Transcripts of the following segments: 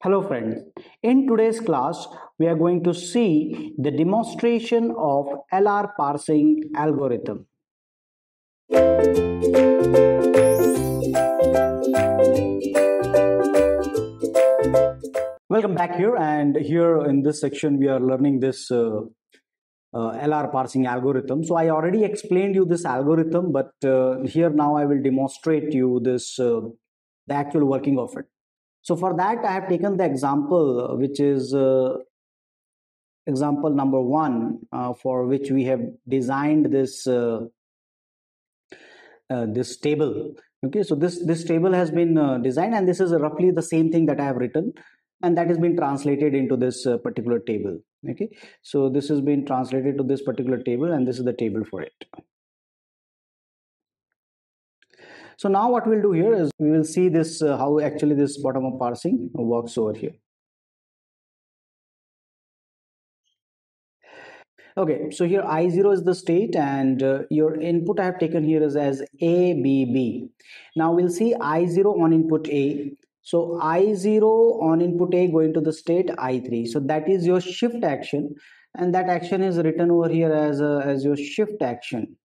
Hello friends, in today's class we are going to see the demonstration of LR parsing algorithm. Welcome back here and here in this section we are learning this uh, uh, LR parsing algorithm. So I already explained you this algorithm but uh, here now I will demonstrate you this uh, the actual working of it. So for that, I have taken the example, uh, which is uh, example number one, uh, for which we have designed this uh, uh, this table. Okay, so this this table has been uh, designed, and this is roughly the same thing that I have written, and that has been translated into this particular table. Okay, so this has been translated to this particular table, and this is the table for it. So now what we'll do here is we will see this uh, how actually this bottom-up parsing works over here. Okay, so here I0 is the state and uh, your input I have taken here is as A, B, B. Now we'll see I0 on input A. So I0 on input A going to the state I3. So that is your shift action and that action is written over here as, a, as your shift action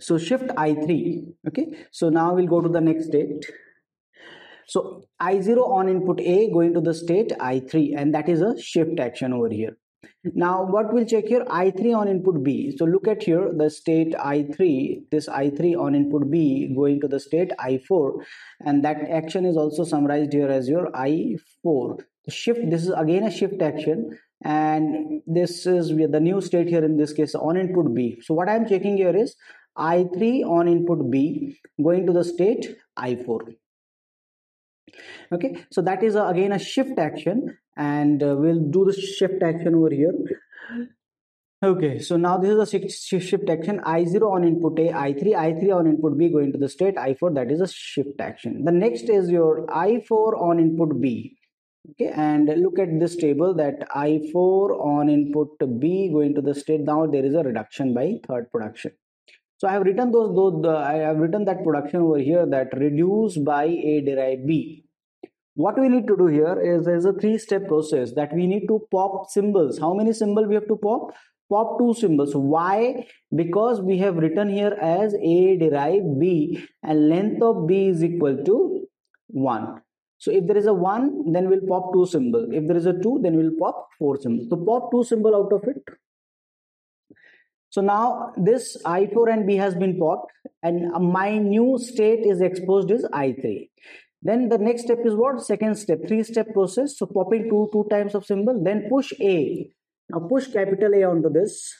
so shift i3 okay? So now we'll go to the next state. So i0 on input a going to the state i3 and that is a shift action over here. Now what we'll check here i3 on input b. So look at here the state i3 this i3 on input b going to the state i4 and that action is also summarized here as your i4 the shift this is again a shift action and this is the new state here in this case on input b. So what i'm checking here is i3 on input b going to the state i4 okay so that is a, again a shift action and uh, we'll do the shift action over here. Okay so now this is a shift action. I0 on input a i3 i3 on input b going to the state i4 that is a shift action. The next is your i4 on input b. Okay and look at this table that i4 on input b going to the state. Now there is a reduction by third production so I have written those, those the, I have written that production over here that reduce by A derive B. What we need to do here is there's a three-step process that we need to pop symbols. How many symbols we have to pop? Pop two symbols. Why? Because we have written here as A derive B and length of B is equal to 1. So if there is a 1, then we'll pop 2 symbol. If there is a 2, then we'll pop 4 symbols. So pop 2 symbol out of it. So now this I4 and B has been popped and my new state is exposed is I3. Then the next step is what? Second step, three step process. So popping two, two times of symbol, then push A. Now push capital A onto this.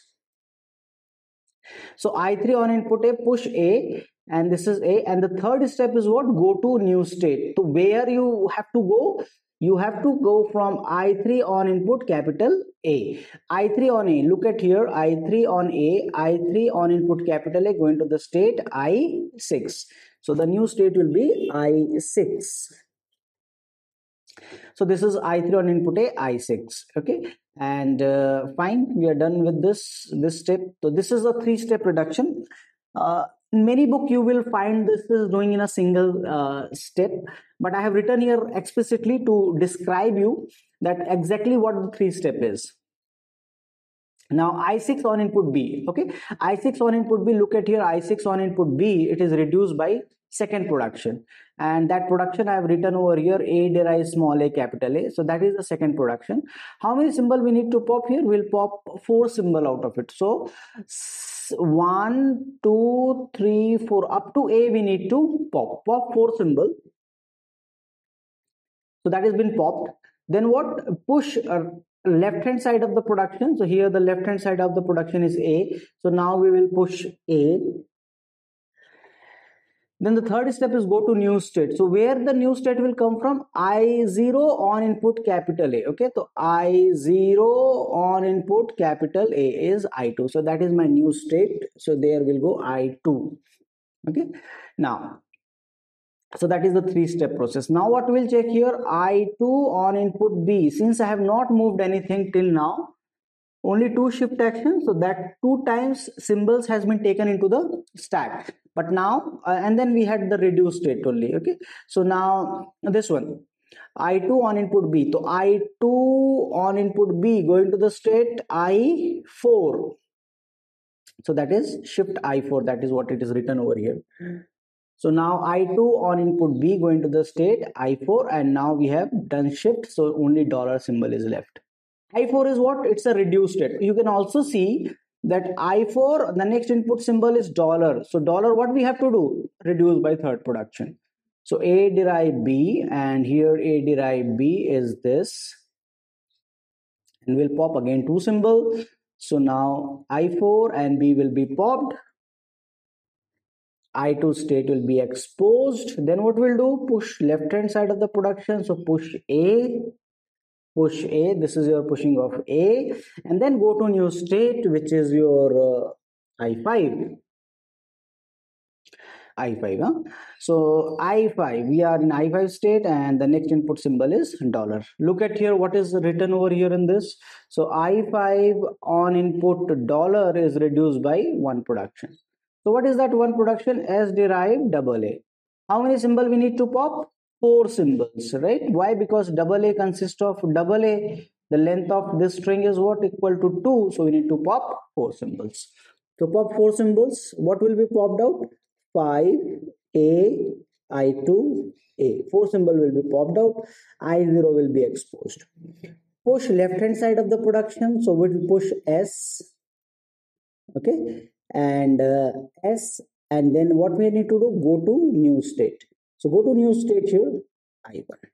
So I3 on input A, push A and this is A. And the third step is what? Go to new state. So where you have to go? You have to go from i3 on input capital a. I3 on a. Look at here i3 on a i3 on input capital a going to the state i6 so the new state will be i6 so this is i3 on input a i6 okay? And uh, fine we are done with this this step. So this is a three step reduction. Uh, many book you will find this is doing in a single uh, step but i have written here explicitly to describe you that exactly what the three step is. Now i6 on input b okay? I6 on input b look at here i6 on input b it is reduced by second production and that production i have written over here a derive small a capital a so that is the second production how many symbol we need to pop here we'll pop four symbol out of it so one, two, three, four. Up to A, we need to pop. Pop four symbol. So that has been popped. Then what? Push uh, left hand side of the production. So here the left hand side of the production is A. So now we will push A. Then the third step is go to new state. So where the new state will come from? I0 on input capital A. Okay, so I0 on input capital A is I2. So that is my new state. So there will go I2. Okay, now so that is the three step process now what we'll check here i2 on input b since i have not moved anything till now only two shift actions. So that two times symbols has been taken into the stack. But now uh, and then we had the reduced state only okay? So now this one i2 on input b. So i2 on input b going to the state i4 so that is shift i4 that is what it is written over here. So now i2 on input b going to the state i4 and now we have done shift. So only dollar symbol is left i4 is what? It's a reduced state. You can also see that i4 the next input symbol is dollar. So dollar what we have to do? Reduce by third production. So a derive b and here a derive b is this. And we'll pop again two symbol. So now i4 and b will be popped. I2 state will be exposed. Then what we'll do? Push left hand side of the production. So push a push a this is your pushing of a and then go to new state which is your uh, i5 i5 huh? so i5 we are in i5 state and the next input symbol is dollar. Look at here what is written over here in this? So i5 on input dollar is reduced by one production. So what is that one production? S derived double a. How many symbol we need to pop four symbols right? Why? Because double a consists of double a. The length of this string is what? Equal to 2 so we need to pop four symbols. So pop four symbols. What will be popped out? 5 a i2 a. Four symbol will be popped out. I0 will be exposed. Push left hand side of the production. So we'll push s. Okay? And uh, s. And then what we need to do? Go to new state so go to new state here. I1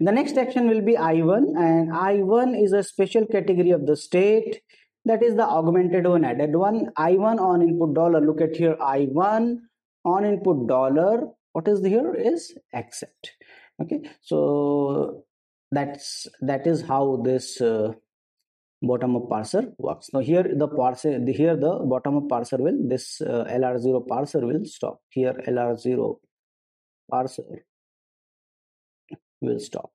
the next action will be i1 and i1 is a special category of the state. That is the augmented one added one. I1 on input dollar. Look at here i1 on input dollar. What is here is accept. Okay so that's that is how this uh, bottom up parser works. Now here the parser here the bottom up parser will this uh, lr0 parser will stop. Here lr0 parser will stop.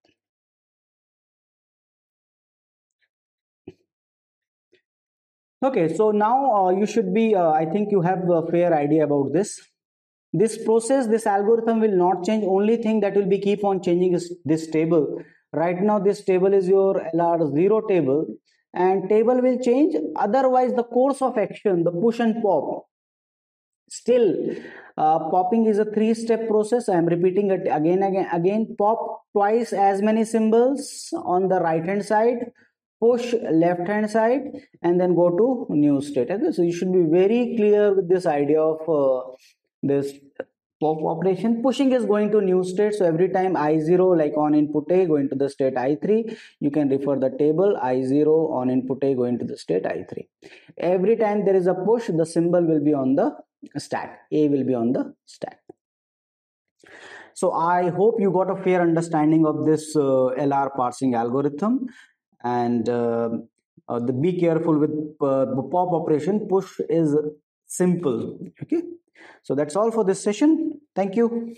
Okay so now uh, you should be uh, i think you have a fair idea about this. This process this algorithm will not change. Only thing that will be keep on changing is this table. Right now this table is your lr0 table and table will change. Otherwise the course of action the push and pop still uh, popping is a three step process. I am repeating it again again again. Pop twice as many symbols on the right hand side push left hand side and then go to new state. Okay so you should be very clear with this idea of uh, this pop operation. Pushing is going to new state so every time i0 like on input a going to the state i3 you can refer the table i0 on input a going to the state i3 every time there is a push the symbol will be on the stack. A will be on the stack. So i hope you got a fair understanding of this uh, lr parsing algorithm. And uh, uh, the be careful with uh, pop operation. Push is simple. Okay so that's all for this session. Thank you